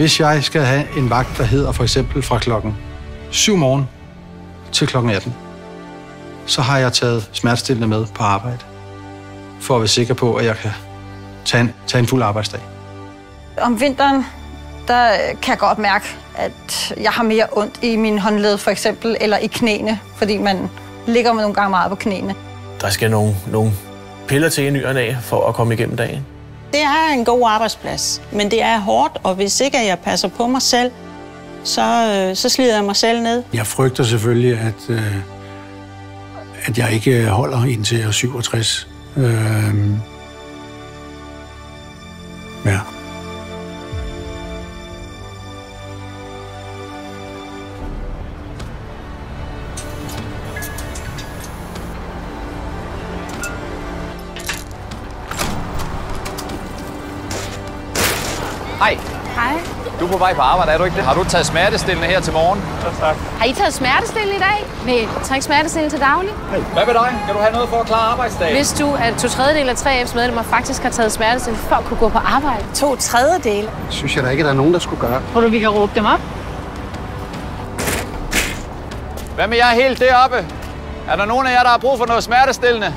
Hvis jeg skal have en vagt, der hedder for eksempel fra klokken 7 morgen til klokken 18, så har jeg taget smertestillende med på arbejde, for at være sikker på, at jeg kan tage en, tage en fuld arbejdsdag. Om vinteren, der kan jeg godt mærke, at jeg har mere ondt i min håndled for eksempel, eller i knæene, fordi man ligger med nogle gange meget på knæene. Der skal nogle, nogle piller til i nyerne af for at komme igennem dagen. Det er en god arbejdsplads, men det er hårdt, og hvis ikke jeg passer på mig selv, så, øh, så slider jeg mig selv ned. Jeg frygter selvfølgelig, at, øh, at jeg ikke holder indtil jeg er 67. Øh, ja. Hej, Hej. du er på vej på arbejde, er du ikke det? Har du taget smertestillende her til morgen? Har I taget smertestillende i dag? Nej, tager ikke smertestillende til daglig. Hvad med dig? Kan du have noget for at klare arbejdsdagen? Hvis du, at to tredjedel af 3F's medlemmer faktisk har taget smertestillende for at kunne gå på arbejde. To tredjedele. Synes jeg da ikke, der er nogen, der skulle gøre. Tror du, vi kan råbe dem op? Hvad med jer helt deroppe? Er der nogen af jer, der har brug for noget smertestillende?